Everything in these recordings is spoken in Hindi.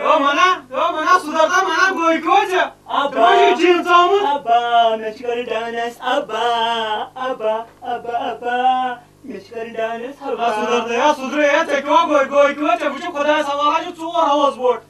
Romana, Romana sularda mana boy koca. Abba, Roji Abba, meşgul danes, abba, abba, abba, abba. Meşgul danes, abba. Sularda ya sudre ya tekva boy boy koca. Bu çok kadar sabahacı tuğla havaz bord.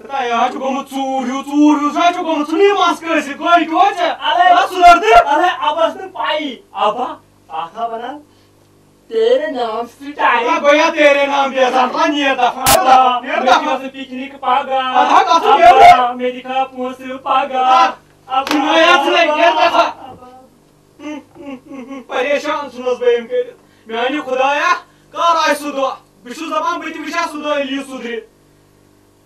Rajaću bomu curju, curju, rajaću bomu cu nije maska se koji koče. Ale la sulardı. Ale abasın payi. Aba, aha bana. Tere nam sütayi. La goya tere nam diye zarla niye da fada. Niye da fada. Piknik paga. Aha kasım yere. Medika pusu paga. Abuna yatsın. Niye da fada. Perişansınız benim kerim. Yani kudaya. Karay suda. Bir şu zaman bitti bir şey suda eliyor sudri.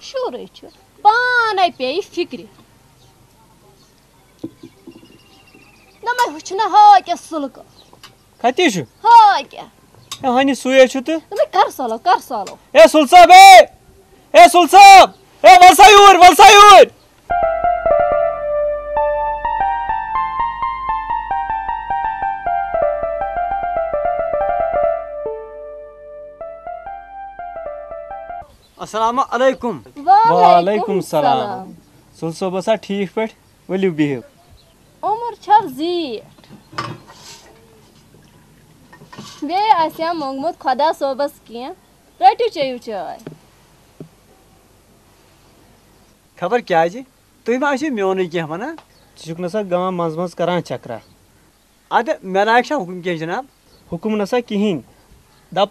Chorete. Pana e pei figre. Não mais hoje na hoje, sulco. Catijo? Hoje. É o Rani Suia, chute? Não me carçalo, carçalo. É sulçab, é! É sulçab! É, vai sair, vai sair! वालेकुम सलाम सुल साहब बसा ठीक पट वलियो बिहिव उमर छ जीठ बे आसिया मोंगमुत खुदा सोबस किया रटू चेयू चाय खबर क्या जी तुम आसो मोन कह वना चुक नसा गाँव मज मज करान चक्रा अद मे लायक हुकुम कह जनाब हुकुम नसा कहीं दप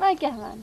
मैं क्या वन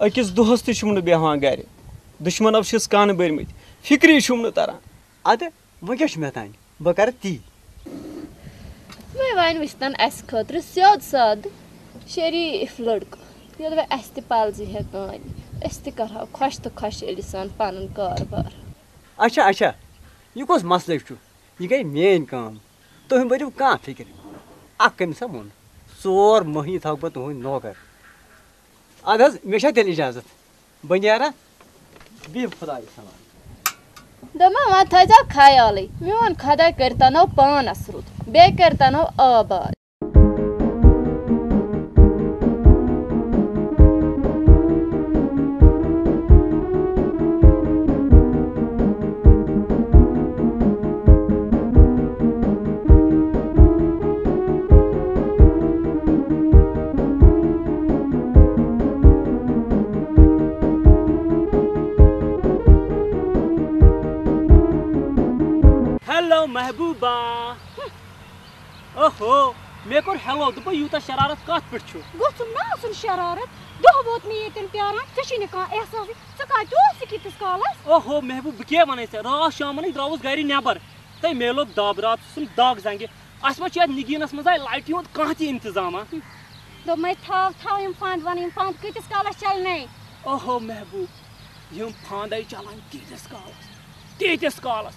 अकिस दोहस ते छुम बेहान गर दुश्मन अवशिस कान बरमित फिक्री छुम तरान अद व क्या मे तान बह कर ती मे वन वस्तन अस खतर सद शरीफ लड़क ये वे अस ते पालजी है कान तो खुश सान पन कारबार अच्छा अच्छा यह कौस मसल यह गई मेन काम तुम बरू कह फ़िक्र अ कम सा चोर थक नौकर अद मे तेल इजाज़त बह ना बि खुदा सवाल दोपा वो थो ख्याल मोन खुदा कर पानस रुत बे कर आबाद महबूबा। ओहो मे कोर हेलो तो दप यूता शरारत कत पे गोसुम ना शरारत। दोह वोत मे येतन ने एहसास ओहो महबूब के वन से। रात शाम द्रावस गि नेबर ते मे लोग दाब रात सुम दाग जंगे अस मा चत निगिनस लाइट हुत कह इंतज़ाम हाँ? हम्म। तो दो थाव थाव फांद वन फांद ओहो महबूब यम फांद चलन कितस कालस। तीतस कालस।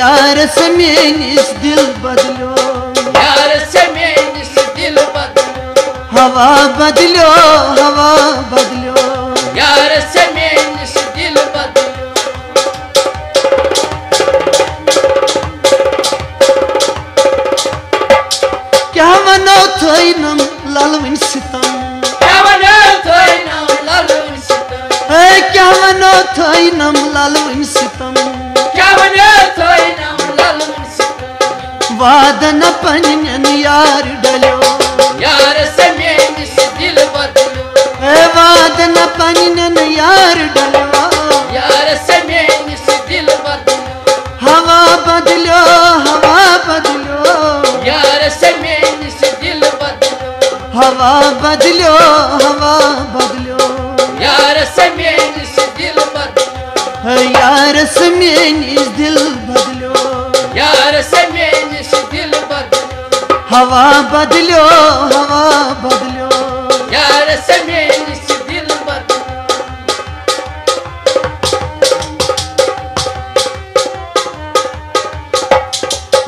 बदलो यार समेनिस दिल बदलो यार समेनिस दिल बदलो हवा sitam वादन पनियन यार डलो यार समेनिस दिल बदलो ए वादन पनियन यार डलो यार समेनिस दिल बदलो हवा बदलो हवा बदलो यार समेनिस दिल बदलो हवा बदलो हवा बदलो यार समेनिस दिल बदलो यार समेनिस दिल बदलो हवा बदलो हवा बदलो यार समेनिस दिल बदलो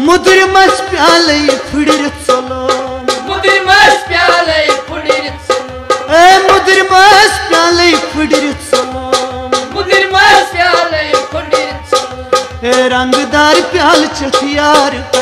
मुदुर मस प्याले फुड़िर चलो मुदिर मस प्याले फुडिर चलो ए मुदुर मस प्याले फुड़िर चलो मुदिर मस प्याले फुडिर चलो ए रंगदार प्याल चथियार कलो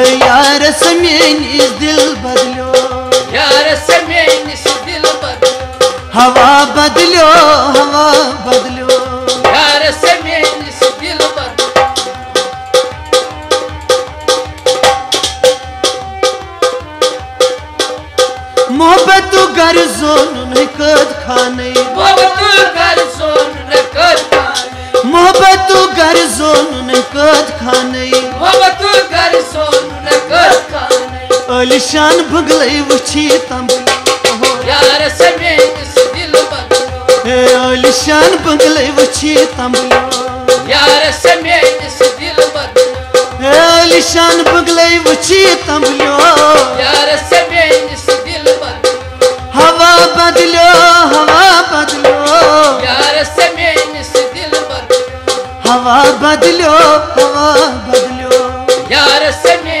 बदलो ए यार समेनिस दिल बदलो यार समेनिस दिल बदलो हवा बदलो हवा बदलो यार समेनिस दिल बदलो मोहब्बत गर जोन कद खाने मोहब्बत कर सोन रखत खाने मोहब्बत गर जोन कद खाने मोहब्बत कर सोन Alişan bıglay vıçı tam. Yar semeniz dil bakıyor Alişan bıglay vıçı tam. Yar semeniz dil bakıyor Alişan bıglay vıçı tam. Yar semeniz dil bakıyor Hava badlo hava badlo Yar semeniz dil bakıyor Hava badlo hava badlo Yar semeniz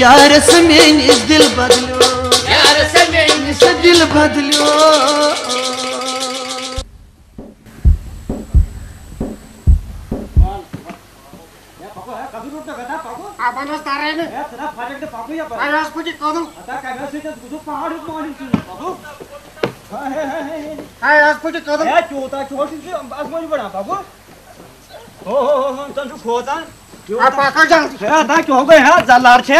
यार समेनिस दिल बदलो। यार समेनिस दिल बदलो. Apa kau jangan? है આ પાકા જાણ છે આ તા ક્યો ગઈ હા જલાર છે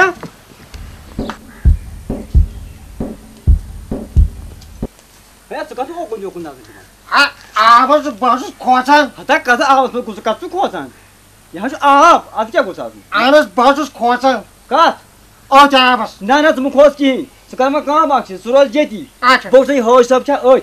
હે તો કશું કોઈ જોકું ના આ આ બસ બસ ખોસા હતા કસા આ બસ કુસ કસું ખોસા યહાં આ આજ ક્યા ખોસા આ બસ બસ ખોસા કસ ઓ જા બસ ના ના તું ખોસ કી સુકામાં કામ બાકી સુરજ જેતી બહુ સહી હોય સબ છે ઓય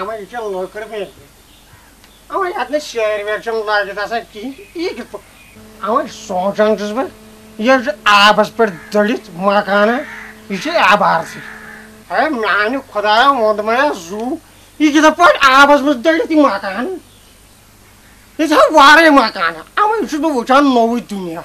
Ama jolno kırmızı. Ama yadını şehir ver jollar gidasa ki iyi ki. Ama soğucancız mı? Yer abas per dalit makana işe abarsı. Ay mani kudaya ondmaya zu. İyi ki de par abas mı dalit makana. İşte var ya makana. Ama şu da uçan novi dünya.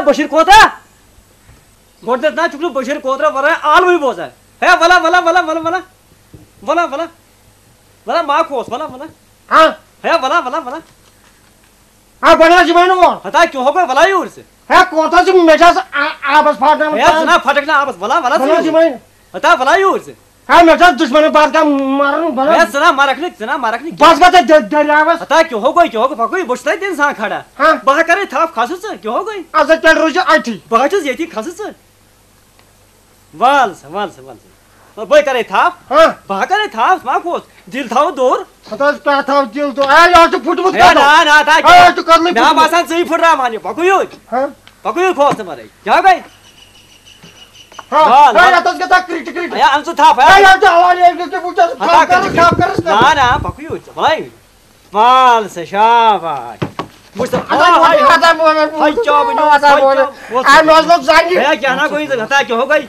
Bashir? Kotra? मोर दे बशीर कोतरा वरा आलू बोझा है वाला वाला वाला वाला वाला। वाला वाला। बना मार खोस बना बना हाँ? है बना बना बना हाँ बना जिम्मेदार हूँ हटा क्यों हो गए बना ही उड़ से? है कौन सा जिम्मे जा आपस फाड़ना है मतलब। बना फटकना आपस बना बना बना जिम्मेदार हटा बना ही उड़ से? है हाँ, मैं जा दुश्मन बार का मारन बना है सना मार रखने सना मार रखने बस बस दरिया बस। हटा क्यों हो गए क्यों हो गए? फाकू ये दिन सांग खड़ा। हाँ। बाहर करे थाप खासु से क्यों हो गए? आज तेरे रोज आई बाहर चीज़ ये थी से। वाल से वाल से वाल बैतारे था। हाँ। करे था माँ माकोस दिल था दूर। सताज पे था दिल तो आ यार तू फुट का ना ना था आ तू कर नहीं ना बासन सही फुट रहा माने पकुयो हाँ। पकुयो खोस मारे। क्या भाई हाँ। या तो गता क्रिट क्रिट। या आमचं थाप आ यार तो आवाज़ एक के पूछा थाप कर थाप कर ना ना पकुयो भाई माल से शाबा हाय चाबू हाय चाबू आ नज़र जागी क्या ना कोई हता क्या हो गई?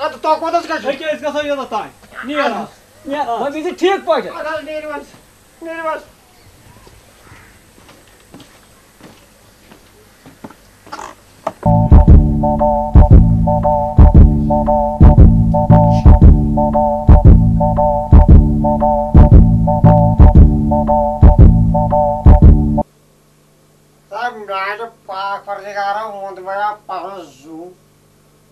Hadi tokmadas kaç. Peki eski sayıda tay. Niye lan? Niye lan? Bizi tek bakın. Hadi nereye var? Nereye var? Saudade para carregar o mundo, vai a para azul.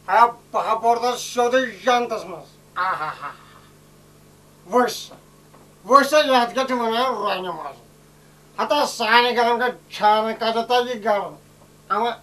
Aí a barra borda show de jantas, mas. Ah, ah, ah. Versa. Versa janta que tu não é o reino, mas. Até sai, né, galera, que chama, cada tá ligado. Ama,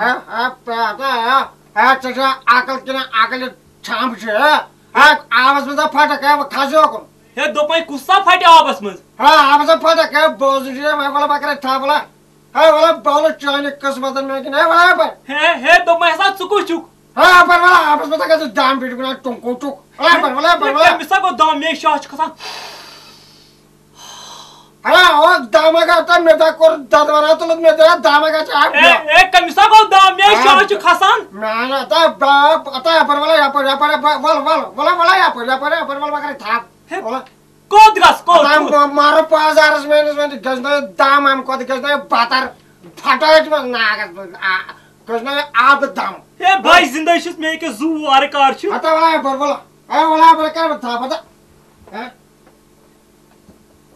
है है पैदा है है चचा आकल किना आकल छाम छे है आवाज में तो फटक है खाजो को हे दोपाई कुस्सा फाटे आबस मज हाँ आवाज में फटक है बोझ दिए मैं बोला बकरे था बोला है बोला बोलो चाइने किस्मत में कि नहीं बोला पर हे हे दोपाई सा चुकु चुक हाँ पर बोला आवाज में तो कैसे दाम पीट गुना टुंको टुक बोला पर बोला पर बोला मिसा को दाम में शाच खसा हाँ वो दाम का तो मैं तो कर दाद वाला तो मैं तो दाम का चाह ए ए कमिसा को दाम में शाच खसान मैंने तो बाप आता पर बोला पर यहाँ पर बोल बोल बोला बोला यहाँ पर यहाँ पर यहाँ पर बोला बोला कोद गस को दाम मारो पाँच हज़ार मैनेजमेंट गजने दाम हम कति गजने बातार फटाट में नागस गजने आब दाम हे भाई ज़िंदा छस में के जू वार कार छु आता वाला पर बोला अरे वाला पर कर था पता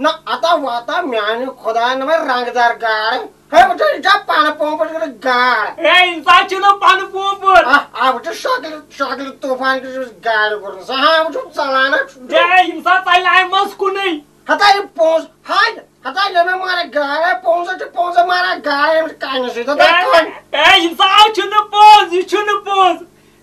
ना आता वाता म्याने खुदा न में रंगदार गाड़। है बच्चा इटा पाना पंप कर गाड़। हे इंसान छुन पान पोपर आ बच्चा शाकिल शाकिल तूफ़ान के जो गाड़ कर। सा हाँ बच्चा चलाना हे इंसान ताई लाए मस को नहीं। हता ये पोंस हाय हता ये में मारे गाड़ पोंस से पोंस मारा गाड़ में काइन से तो हे इंसान छुन पोज ये छुन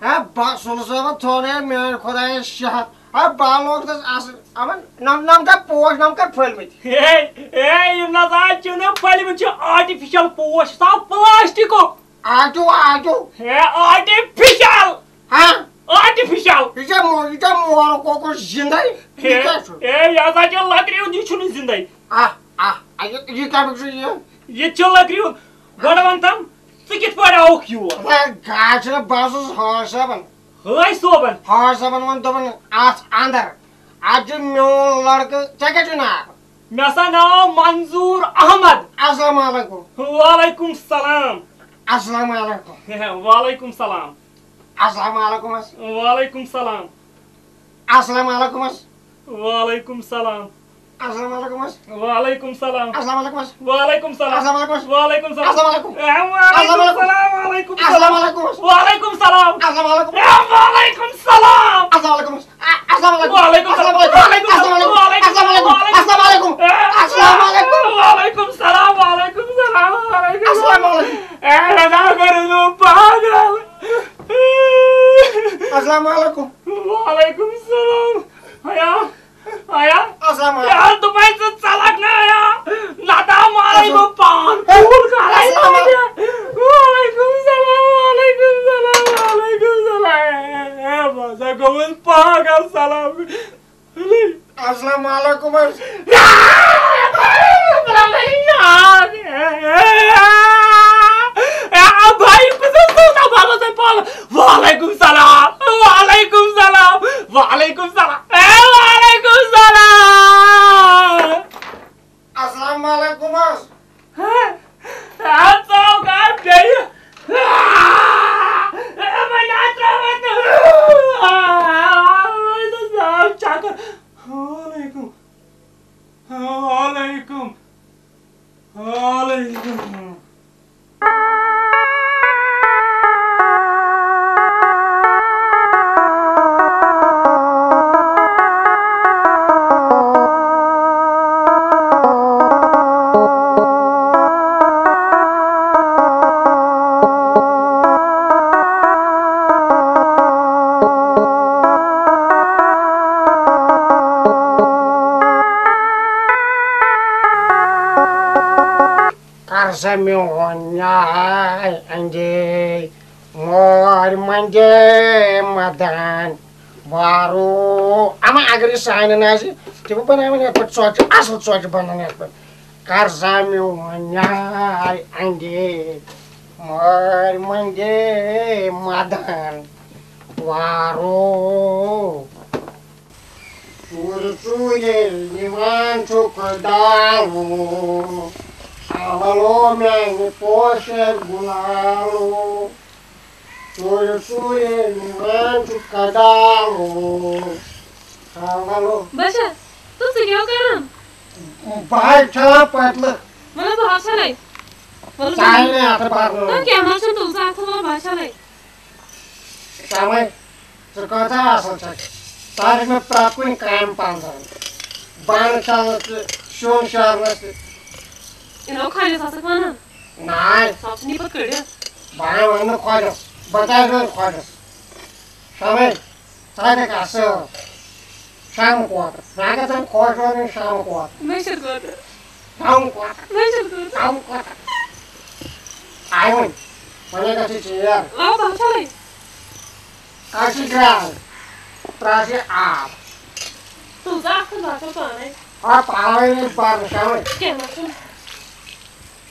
Ha bak solusama tone mer koray şah. Ha balok da as aman nam nam da poş nam kar pöl. Hey hey imna da çunu artificial poş sa plastik o. Adu adu. He artificial. Ha? Artificial. İşte mor işte mor koku zinday. He he ya da çın niçin zinday? Ah ah ayet yıkamak şu ya. Yıçın lakriyon. Gadavantam. ये क्या छो हे यासा छ लकड़ियों नी छुन जिंदई आ आ आ ये ये क्या बिक्री ये ये छ लकड़ियों गडवंतम सिकित पड़ा ओक यू हाँ गाछ ने? बासुस हाँ सबन हाय सोबन हाँ सबन वन तो बन आज अंदर आज म्यो लड़के क्या चुना मेरा नाम मंजूर अहमद अस्सलाम Assalamu alaikum. Assalamu alaikum. Wa alaikum salam. Hayya. आया? असला मार यार दुबईचं चालक ना आया? नादा माराय मग पान फूल खालाय वालेकुम सलाम वालेकुम सलाम वालेकुम सलाम माझा गोवन पागा सलाम असला मालकुम भाई कसं पाला. वालेकुम सलाम वालेकुम सलाम वालेकुम sami'unna anji mau manje madan. Baru ama agri sana nasi coba bana mana kot soat asal soat bana ne kot kar sami'unna anji mau manje madan. Baru. Ursulil divan çok davu Valomea de poșe bunalu, Tulsure nuventu cadalu. Havalu. Bășa, tu să eu cărăm. Bai ce-a pătlă? मला भाषा नाही काय नाही आता पाहतो कॅमेराच्या तुमचा अर्थ मला भाषा नाही त्यामुळे चुकाचा असायचा तारीख प्राप्त कायम पाहणार बाण शाळ नसते शिवण शाळ नसते એનો ખાજો સાસક માના ના સાસની પકડ્યો બાય વન ખાજો બજાર નો ખાજો સામે સાડે કાસો શામ કોટ રાગે તન ખોજો ને શામ કોટ મેશર કોટ શામ કોટ મેશર કોટ શામ કોટ આયો મને કાચી છે યાર લાવ બા ચાલે કાચી ગ્રાલ ત્રાસી આ તું જા કન રાખો તો ને આ પાવે ને પાર શામ કે મસું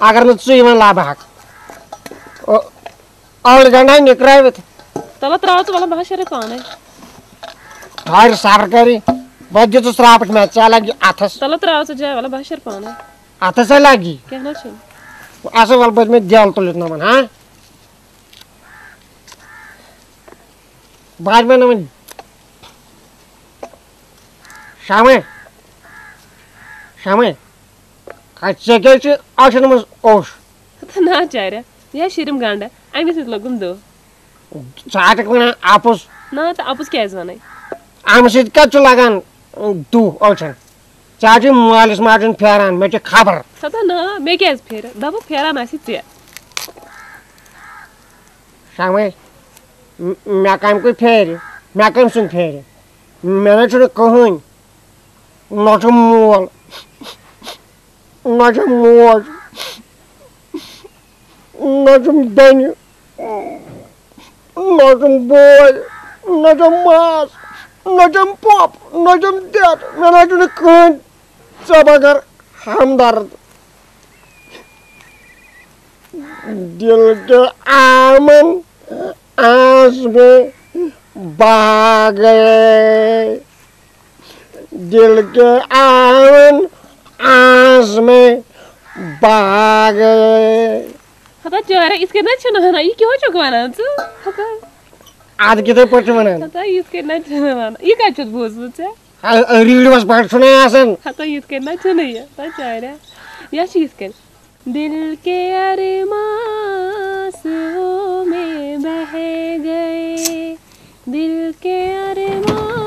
अगर मैं चुवन लाभ हक और गंडा निकरावित त्याला त्रास मला भाषा रे पाणे हर सरकारी वज्र तो स्त्राप में चा लगी अथस त्याला त्रास जाय मला भाषा रे पाणे अथस लगी कहना छे असं वल बद में जल तुलित नमन हाँ? बाद में नमन शामे शामे कच्चे के औषध में ना लगून दो కచ్చకేసి ఆశనమస్ ఓష్ నా చారా యా షిరిమ్ గాండ ఐ మిస్ ఇట్ లగుందో చాటకన ఆపుస్ నా త ఆపుస్ కేజ్ వనై ఆమ్ సిట్ కచ్చ లగన్ దు ఓషన్ చాజి మాలిస్ మాజన్ ఫేరాన్ మెచ ఖబర్ సదా నా మే కేజ్ ఫేర దబ ఫేరాన్ ఆసి తే శామే మే కామ్ కో ఫేరి మే కామ్ సున్ ఫేరి మే నా చుడు కహన్ నోటం మోల్ нашем море, нашем день, нашем бой, нашем мас, нашем поп, нашем дед, на нашем кын, сабагар хамдард. Dilde aman asbe bagai dilde aman आंस में चार्या इसके ना छन ना ई क्यों चुकवाना तू? आता आज किती पट म्हणा आता इसके ना छन ना ई काय चुत बोसुचे रीड बस पाठ सुने असन आता इसके ना छन या आता चार्या या चीज़ के दिल के अरमासों में बह गए। दिल के अरमासों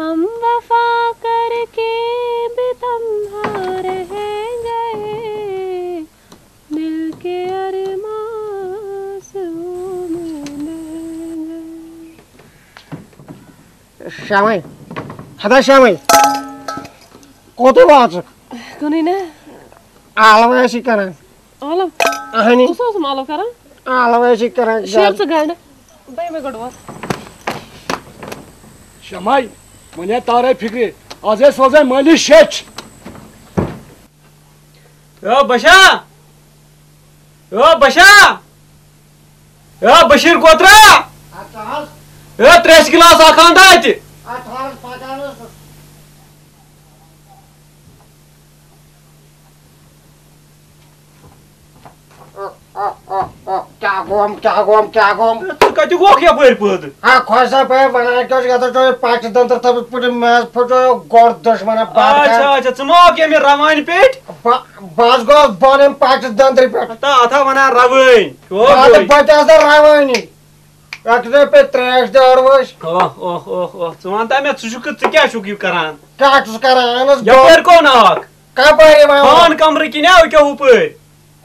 हम वफा करके भी तन्हा रह गए दिल के अरमासों में बह गए श्यामाई हदा श्यामाई কত বাজ कोणी ना आलवायशी करा आलो आणि कसं असं आलो करा आलवायशी करा शेरचं गाणं बाय मी गडवा Mune tare fikri. Aze soze mali şeç. Ya başa! Ya başa! Ya Başir Kotra! Ya 3 kilo sakanda eti. Cagom, cagom, cagom. Târcate ochii apoi pâd. Acoza pe vana că și gata tot pace dântă tă pune mes foto gor dușmana barca. Acha, acha, tu mă că mi ramani pet. Bas gor bonem pace dântă pet. Ta ata vana ravani. Ata pace asta ravani. Akde pe trash de arvaș. Oh, oh, oh, oh. Tu mă dai mi tu jucă tu chiar jucă caran. Ca tu caran. Eu per conac. Ca pare mai. Han cam rechineau că upăi.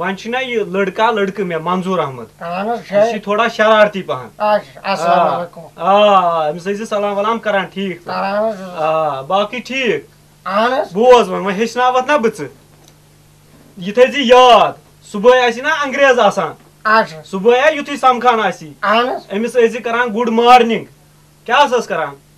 One चुन लड़का लड़कू मे मंजूर अहमद। थोड़ा शरारती पहन। सलाम वलाम कर ठीक तो। बाकी ठीक। बोज वो वह हत ना बच। यह थी याद। सुबह ना अंग्रेज़ आसान। सुबह यु समखान अमिस कर गुड मॉर्निंग। क्या कर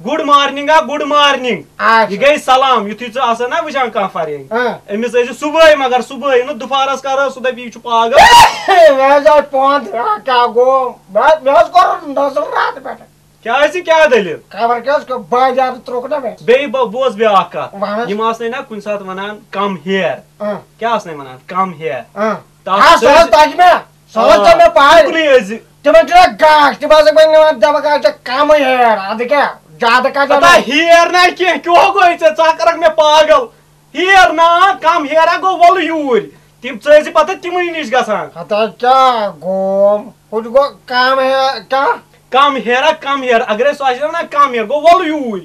गुड मॉर्निंग आ गुड मॉर्निंग यह गई सलाम यु ना वह कह फरेंग अमिस सुबह मगर सुबह नु दुपारस कर सह यह पागल क्या क्या क्या ना मैं बोस बे ना कुन सात वनान कम हेयर क्या वनान कम हेयर सो मे पागल तिम दबा कम हेयर अद क्या ज्यादा का ज्यादा हेयर ना के क्यों गो से चा करक मे पागल हेयर ना कम हेयर गो वल यूर तिम चेज पता तिम निश गसान हता क्या गोम हुज गो काम है क्या कम हेयर कम हेयर अगर सो आज ना कम हेयर गो वल यूर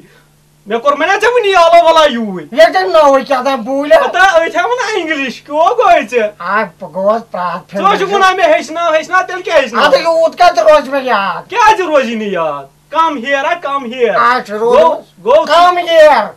मे कोर मने चे वनी आलो वाला यूर ये ते नो क्या ता बोले पता ओय था ना इंग्लिश क्यों गो से आ गोस प्रात फिर तो जुना मे हेसना हेसना तेल के हेसना आ ते ऊत का रोज में याद क्या रोजी नहीं याद Come here, I come here. Aç Go, go. Come here.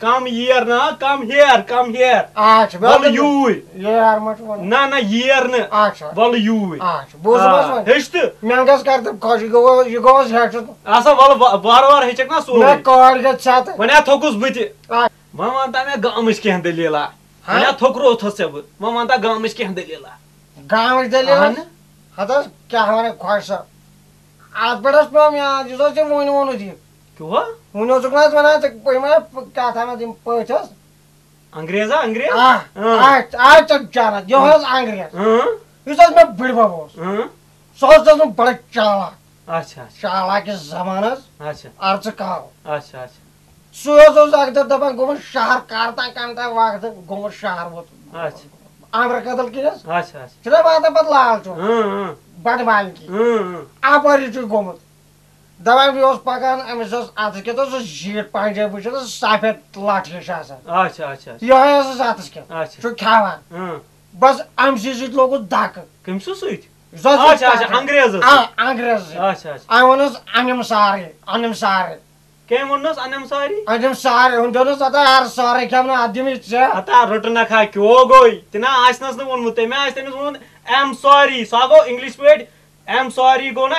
Come here na, come here, come here. Aç. Valı yuy. Yer maç var. Na na yer ne? Aç. Valı yuy. Aç. Bozmaz mı? Heçti. Mengas kardım kaşı gova, yugova heçti. Asa valı var var heçek na soru. Ne kar geç çat. Bana tokuz biti. Aç. Mama da me gamış kendi delila. Bana tokru othasya bu. Mama da gamış kendi delila. Gamış delila? Hatta kahvane koysa. Alperas ya, yo soy el bueno bueno tío. ¿Qué va? Uno se conoce con antes, pues más cata más tiempo pochas. Angreza, angreza. Ah, ah, ah, tan chana, yo soy angreza. Hı? Üstad ben bir babos. Hı? Sosdan un bırak çala. Aç aç. Çala ki zamanız. Aç. Artık kav. Aç aç. Söz öz akda da ben gomun şahar karta kanta vakti gomun şahar bot. Aç. Amerika'da kinas. Aç aç. Çıra bana pat lal çok. Hı hı barmanki. Aparici komut. Dabar jos pakan visos ataskaitos žirpančiai būčiau apie lakšyšęs. Ačiū, ačiū. Jo esu ataskaitas. Ačiū. Čiukava. Bas amžyžit logų daką. Kaip susuit? Ačiū, ačiū. Angrėzas. A, angrėzas. Ačiū, ačiū. Aimonas animsari. Animsari. Kim onunuz annem sorry? Annem sorry. Onunuz ata her sorry. Kim ne adım içse? Ata rotuna kaki o goy. Tina açnasını bulmuyor. Teme açtığınız bulmuyor. I'm sorry sago English पेड एम सॉरी गो ना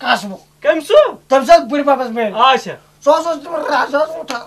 કાસમો કેમ શું તમે સાહેબ બુરી બાપસ મેં હા છે સો સો તમે રાજા ઉઠા